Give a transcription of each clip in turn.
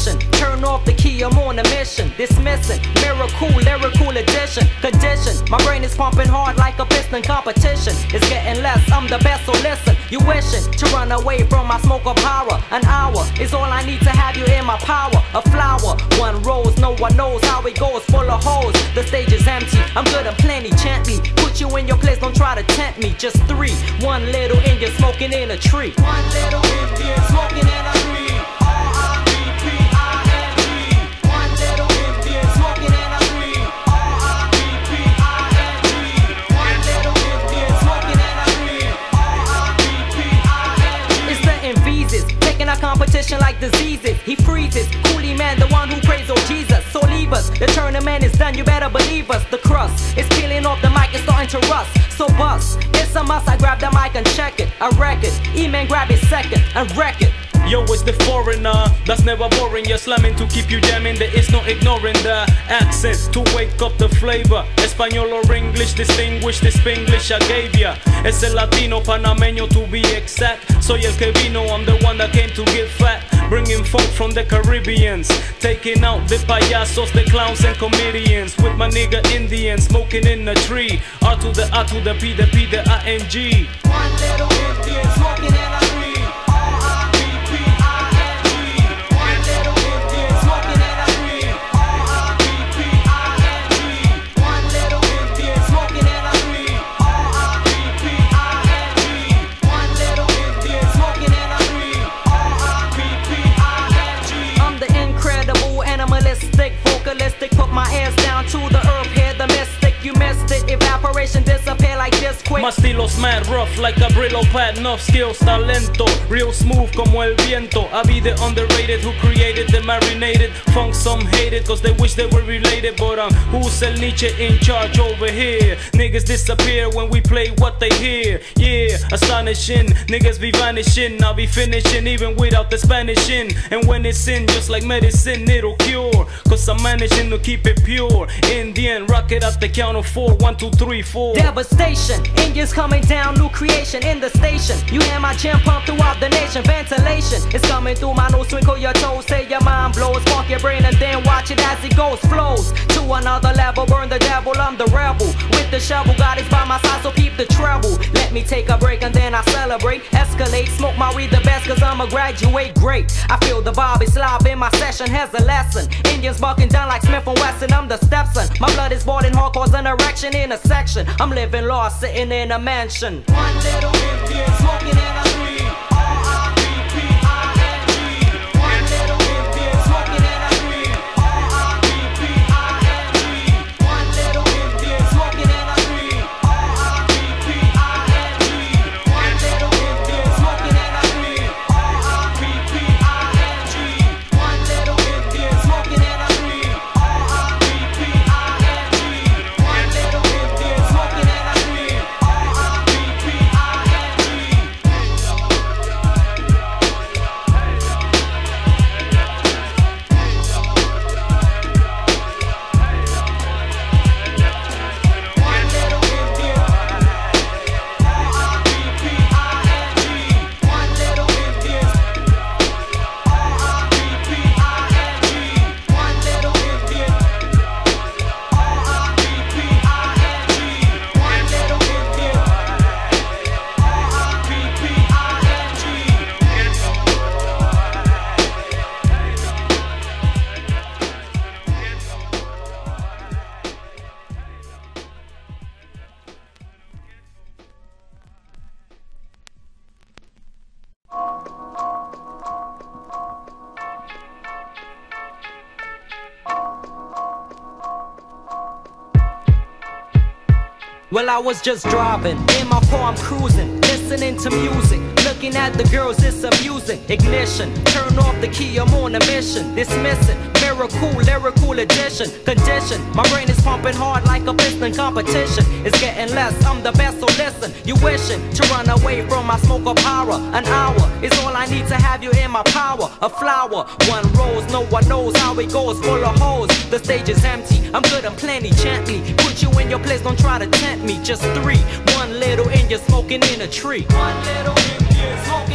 Turn off the key, I'm on a mission. Dismissing, miracle, lyrical addition, condition. My brain is pumping hard like a piston competition. It's getting less, I'm the best, so listen. You wishing to run away from my smoke of horror. An hour is all I need to have you in my power. A flower, one rose, no one knows how it goes, full of holes. The stage is empty, I'm good and plenty, gently. Put you in your place, don't try to tempt me. Just three, one little Indian smoking in a tree. One little Indian smoking in a done, you better believe us. The crust is peeling off the mic, it's starting to rust. So bust, it's a must, I grab the mic and check it. I wreck it, E-man grab it second and wreck it. Yo, it's the foreigner that's never boring. You're slamming to keep you jamming. There is no ignoring the accent to wake up the flavor. Español or English, distinguish this Spanglish I gave ya. Es el latino panameño to be exact. Soy el que vino, I'm the one that came to get fat. Bringing folk from the Caribbeans, taking out the payasos, the clowns and comedians. With my nigga Indian, smoking in a tree. R to the A to the P, the P, the I Nietzsche in charge over here? Niggas disappear when we play what they hear. Yeah, astonishing, niggas be vanishing. I'll be finishing even without the Spanish in. And when it's in, just like medicine, it'll cure. Cause I'm managing to keep it pure. Indian, rock it up the count of four. One, two, three, four. Devastation, Indians coming down, new creation in the station. You hear my jam pump throughout the nation. Ventilation is coming through my nose, twinkle your toes, say your mind blows, spark your brain, and then watch it as it goes, flows to another level. Burn the devil, I'm the rebel with the shovel. God is by my side, so keep the treble. Let me take a break and then I celebrate, escalate, smoke my weed the best, cause I'm a graduate great. I feel the vibe is live in my session, has a lesson. Indians bucking down like Smith and Wesson, I'm the stepson. My blood is boiling hard, cause an erection in a section. I'm living lost, sitting in a mansion. One little Indian smoking in a Well, I was just driving in my car, I'm cruising, listening to music, looking at the girls, it's amusing. Ignition, turn off the key, I'm on a mission. Dismiss miracle, lyrical lyrical addition, condition. My brain is pumping hard like a piston competition. It's getting less, I'm the best, so listen. You wishing to run away from my smoke of horror. An hour is all I need to have you in my power. A flower, one rose, no one knows how it goes, full of holes. The stage is empty, I'm good and plenty, gently. Put you in your place, don't try to tempt me. Just three, one little and you're smoking in a tree. One little Indian smoking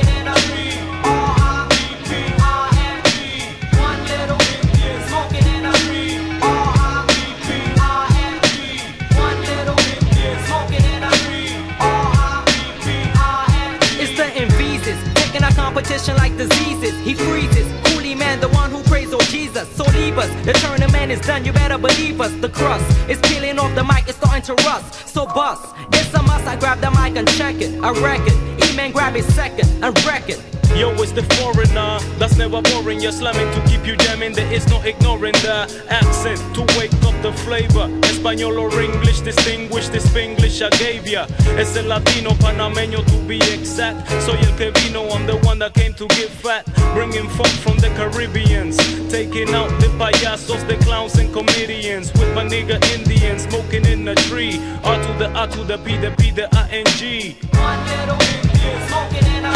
is done, you better believe us. The crust is peeling off the mic, it's starting to rust. So bust, it's a must. I grab the mic and check it. I wreck it. E-man grab it second and wreck it. Yo, it's the foreigner that's never boring. You're slamming to keep you jamming. There is no ignoring the accent to wake up the flavor. Español or English, distinguish this English I gave ya. Es el latino panameño to be exact. Soy el que vino, I'm the one that came to get fat. Bringing funk from the Caribbeans. Taking out the payasos, the clowns and comedians. With my nigga Indians, smoking in a tree. R to the A to the P, the P, the I N G. One little Indian smoking in a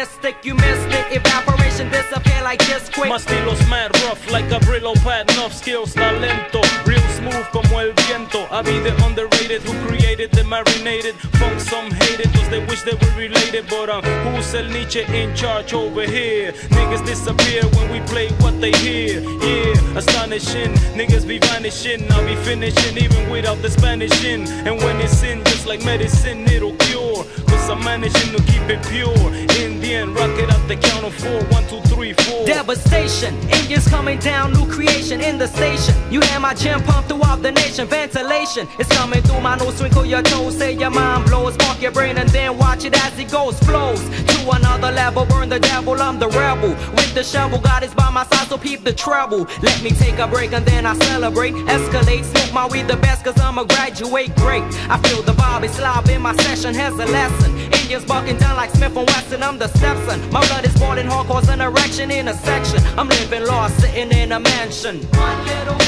mystic. You missed it, evaporation disappear like this quick. My estilo's mad rough like a Brillo pad, enough skills, talento. Real smooth como el viento. I be the underrated who created the marinated. Funk some hated cause they wish they were related. But um, who's El Nietzsche in charge over here? Niggas disappear when we play what they hear. Yeah, astonishing. Niggas be vanishing. I'll be finishing even without the Spanish in. And when it's in, just like medicine, it'll cure. Cause I'm managing to keep it pure. Indian, rock it up the count of four. One, two, three, four. Devastation, Indians coming down, new creation in the station. You hear my gym pump throughout the nation, ventilation is coming through my nose. Twinkle your toes, say your mind blows, spark your brain, and then watch it as it goes, flows to another level. Burn the devil, I'm the rebel with the shovel. God is by my side, so peep the trouble. Let me take a break and then I celebrate, escalate, smoke my weed the best, cause I'm a graduate great. I feel the vibe, it's live in my session, has a lesson. Indians bucking down like Smith and Wesson, I'm the stepson. My blood is boiling hard, cause an erection in a section. I'm living lost, sitting in a mansion. One little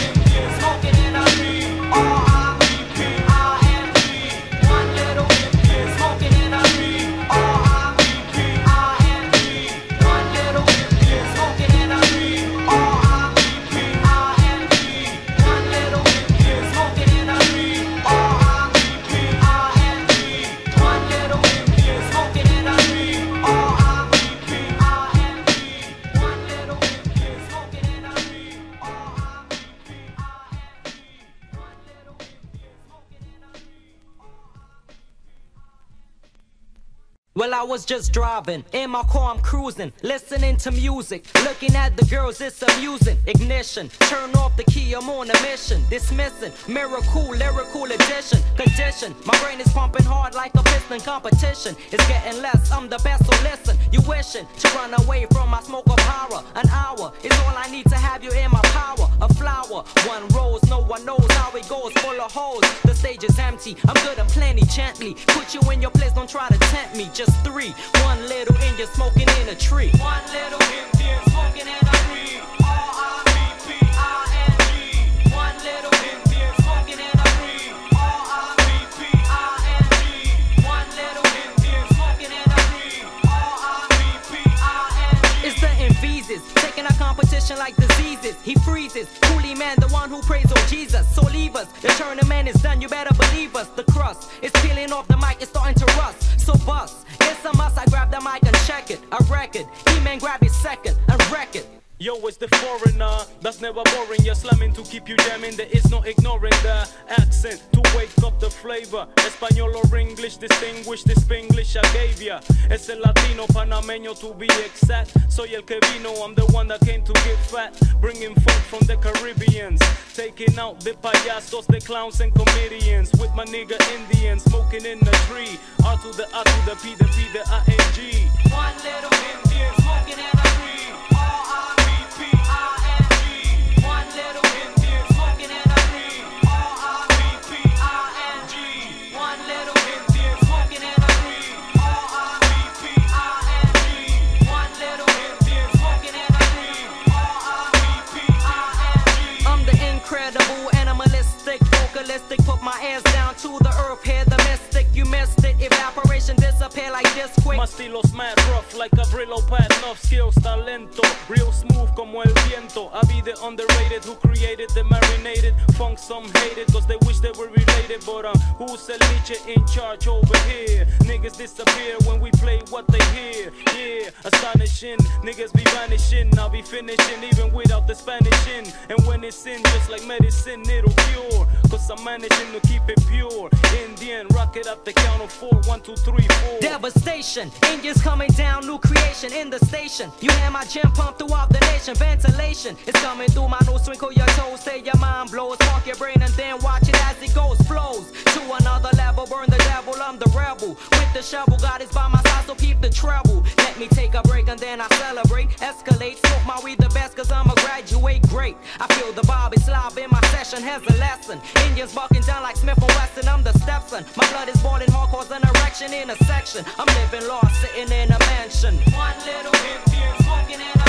I was just driving. In my car, I'm cruising. Listening to music. Looking at the girls, it's amusing. Ignition. Turn off the key, I'm on a mission. Dismissing. Miracle, lyrical addition. Condition. My brain is pumping hard like a piston competition. It's getting less, I'm the best, so listen. You wishing to run away from my smoke of horror. An hour is all I need to have you in my power. A flower, one rose, no one knows how it goes. Full of holes, the stage is empty. I'm good and plenty, gently. Put you in your place, don't try to tempt me. Just three, one little Indian smoking in a tree. One little Indian smoking in a tree. One little Indian smoking in a tree. R-I-P-P-I-N-G. One little Indian smoking in a tree. R-I-P-P-I-N-G. It's the Invises, taking our competition like diseases. He freezes, coolie man, the one who prays oh Jesus. So leave us, the tournament is done, you better believe us. The crust is peeling off the mic, it's starting to rust. So bust, it's a must. I grab the mic and check it. I wreck it. E-man grab it second and wreck it. Yo, it's the foreigner that's never boring. You're slamming to keep you jamming. There is no ignoring the accent to wake up the flavor. Español or English, distinguish this English I gave ya. Es el latino panameño to be exact. Soy el que vino, I'm the one that came to get fat. Bringing funk from the Caribbeans. Taking out the payasos, the clowns and comedians. With my nigga Indians, smoking in the tree. R to the A to the P, the P, the I N G. One little Indian smoking in a tree. Realistic. Put my hands down to the earth, hear the mystic. You missed it, evaporation disappear like this quick. My estilo's mad rough like a Brillo pad, enough skills, talento. Real smooth como el viento. I be the underrated who created the marinated. Funk some hated, cause they wish they were related. But um, who's El Nietzsche in charge over here? Niggas disappear when we play what they hear. Yeah, astonishing. Niggas be vanishing. I'll be finishing even without the Spanish in. And when it's in, just like medicine, it'll cure. Cause I'm managing to keep it pure. Indian, rock it up the count of four. One, two, three, four. Devastation, Indians coming down, new creation in the station. You hear my gym pump throughout the nation. Ventilation is coming through my nose, twinkle your toes, say your mind blows. Spark your brain and then watch it as it goes, flows to another level. Burn the devil, I'm the rebel. With the shovel, God is by my side, so keep the treble. Let me take a break and then I celebrate. Escalate, smoke my weed the best, cause I'm a graduate great. I feel the Bobby Slob in my session has a lesson. Indians barking down like Smith and Wesson, I'm the stepson. My blood is boiling hard, cause an erection in a section. I'm living lost, sitting in a mansion. One little Indian smoking in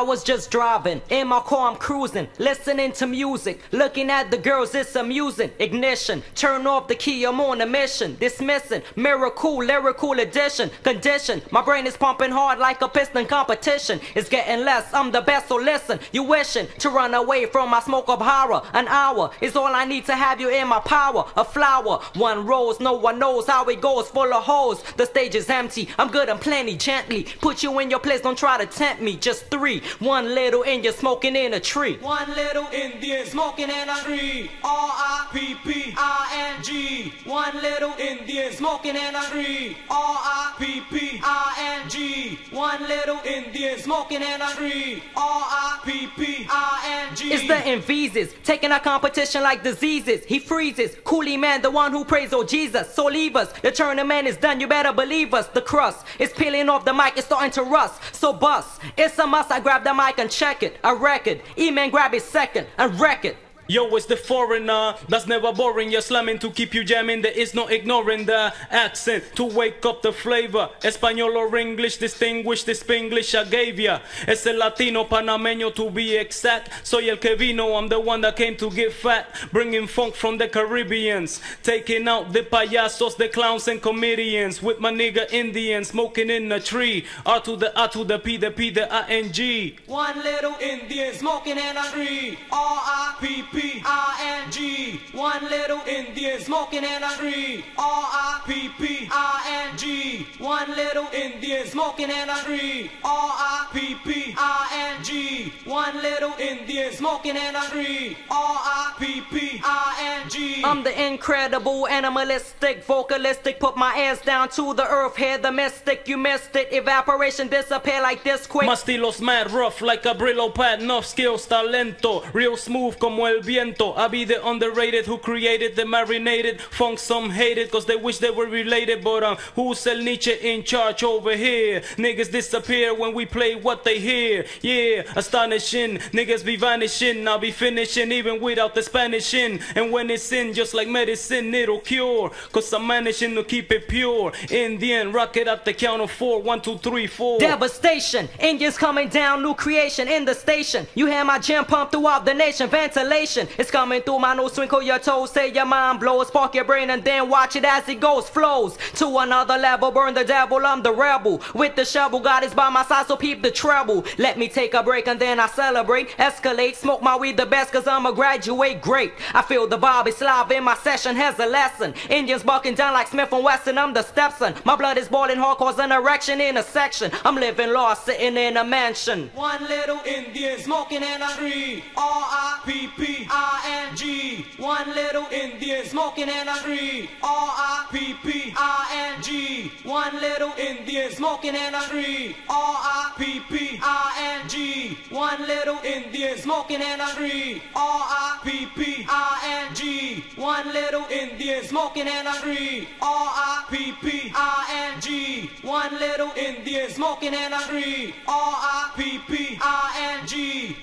I was just driving. In my car, I'm cruising. Listening to music. Looking at the girls, it's amusing. Ignition. Turn off the key, I'm on a mission. Dismissing. Miracle, lyrical addition. Condition. My brain is pumping hard like a piston competition. It's getting less, I'm the best, so listen. You wishing to run away from my smoke of horror. An hour is all I need to have you in my power. A flower. One rose, no one knows how it goes. Full of holes. The stage is empty. I'm good and plenty. Gently. Put you in your place, don't try to tempt me. Just three. One little Indian smoking in a tree. One little Indian smoking in a tree. R I P P I N G. One little Indian smoking in a tree. R I P P I N G. One little Indian smoking in a tree. R I P P I N G. It's the Envises, taking our competition like diseases. He freezes. Coolie man, the one who prays, oh Jesus. So leave us. The tournament is done, you better believe us. The crust is peeling off the mic, it's starting to rust. So bust. It's a must. I grab the mic and check it. A record. E-man grab it second and wreck it. Yo, it's the foreigner that's never boring. You're slamming to keep you jamming. There is no ignoring the accent to wake up the flavor. Espanol or English, distinguish this English I gave ya. Es el Latino panameño to be exact. Soy el que vino, I'm the one that came to get fat. Bringing funk from the Caribbeans. Taking out the payasos, the clowns and comedians. With my nigga Indians smoking in a tree. R to the A to the P, the P, the I-N-G. One little Indian smoking in a tree. R I P P I N G. One little Indian smoking in a tree. R I P P I N G. One little Indian smoking in a tree. R I P P I N G. One little Indian smoking in a tree. R I P P I N G. I'm the incredible, animalistic, vocalistic. Put my ass down to the earth. Here, the mystic, you missed it. Evaporation disappear like this quick. My estilo's mad rough like a Brillo pad, enough skills, talento, real smooth como el viento. I be the underrated who created the marinated funk. Some hate it cause they wish they were related, but um, who's El Nietzsche in charge over here? Niggas disappear when we play what they hear. Yeah, astonishing. Niggas be vanishing. I'll be finishing even without the Spanish in. And when it's in, just like medicine, it'll cure. Cause I'm managing to keep it pure. In the end, rock it at the count of four. One, two, three, four. Devastation, Indians coming down, new creation in the station. You hear my jam pump throughout the nation, ventilation. It's coming through my nose, twinkle your toes, say your mind blows, spark your brain, and then watch it as it goes, flows to another level. Burn the devil, I'm the rebel with the shovel. God is by my side, so peep the treble. Let me take a break and then I celebrate, escalate, smoke my weed the best, cause I'm a graduate great. I feel the vibe is live in my session, has a lesson. Indians bucking down like Smith and Wesson, I'm the stepson. My blood is boiling hard, cause an erection in a section. I'm living lost, sitting in a mansion. One little Indian smoking in a tree. R I P P I N G. One little Indian smoking in a tree. R I P P I N G. One little Indian smoking in a tree. R I P P I N G. One little Indian smoking in a tree. R I P P I N G. One little Indian smoking in a tree. R I P P I N G. One little Indian smoking in a tree. R I P P I N G.